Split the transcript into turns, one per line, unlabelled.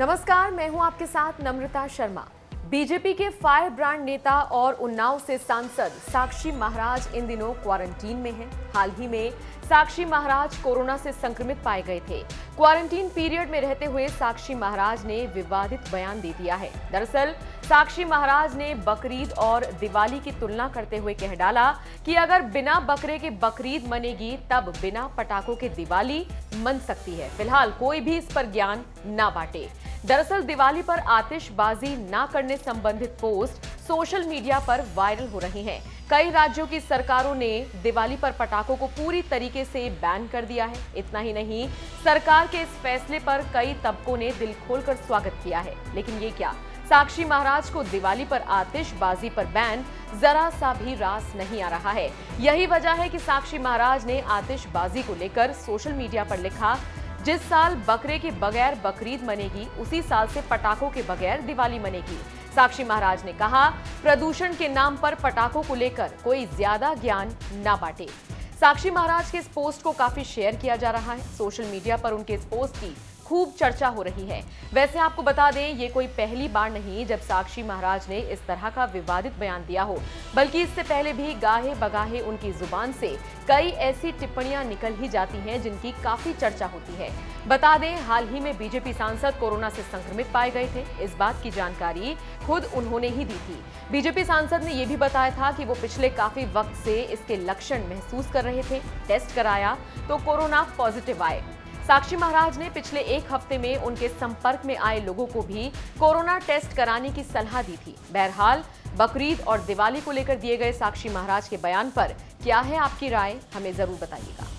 नमस्कार, मैं हूँ आपके साथ नम्रता शर्मा। बीजेपी के फायर ब्रांड नेता और उन्नाव से सांसद साक्षी महाराज इन दिनों क्वारंटीन में हैं। हाल ही में साक्षी महाराज कोरोना से संक्रमित पाए गए थे। क्वारंटीन पीरियड में रहते हुए साक्षी महाराज ने विवादित बयान दे दिया है। दरअसल, साक्षी महाराज ने बकरीद और दिवाली की तुलना करते हुए कह डाला कि अगर बिना बकरे के बकरीद मनेगी, तब बिना पटाखों के दिवाली मन सकती है। फ़िलहाल कोई भी इस पर ज्ञान ना बांटे। दरअसल दिवाली पर आतिशबाजी ना करने संबंधित पोस्ट सोशल मीडिया पर वायरल हो रही हैं। कई राज्यों की सरकारों ने दिवाली पर पटाखों को पूरी तरीके से बैन कर दिया है। इतना ही नहीं, सरकार के इस फैसले पर कई तबकों ने दिल खोलकर स्वागत किया है। लेकिन ये क्या? साक्षी महाराज को दिवाली पर आतिशबाजी पर बैन जरा सा भी रास नहीं आ रहा है। यही वजह है कि साक्षी महाराज ने आतिशबाजी को लेकर सोशल मीडिया पर लिखा जिस साल बकरे के बगैर बकरीद मनेगी, उसी साल से पटाखों के बगैर दिवाली मनेगी। साक्षी महाराज ने कहा, प्रदूषण के नाम पर पटाखों को लेकर कोई ज़्यादा ज्ञान ना बांटे। साक्षी महाराज के इस पोस्ट को काफ़ी शेयर किया जा रहा है। सोशल मीडिया पर उनके इस पोस्ट की खूब चर्चा हो रही है। वैसे आपको बता दें, ये कोई पहली बार नहीं जब साक्षी महाराज ने इस तरह का विवादित बयान दिया हो। बल्कि इससे पहले भी गाहे बगाहे उनकी ज़ुबान से कई ऐसी टिप्पणियाँ निकल ही जाती हैं जिनकी काफ़ी चर्चा होती है। बता दें, हाल ही में बीजेपी सांसद कोरोना से संक्रमित पाए गए थे। इस बात की जानकारी खुद उन्होंने ही दी थी। बीजेपी सांसद ने यह भी बताया था कि वो पिछले काफ़ी वक्त से इसके लक्षण महसूस कर रहे थे। टेस्ट कराया तो कोरोना पॉजिटिव आए। साक्षी महाराज ने पिछले एक हफ़्ते में उनके संपर्क में आए लोगों को भी कोरोना टेस्ट कराने की सलाह दी थी। बहरहाल, बकरीद और दिवाली को लेकर दिए गए साक्षी महाराज के बयान पर क्या है आपकी राय, हमें ज़रूर बताइएगा।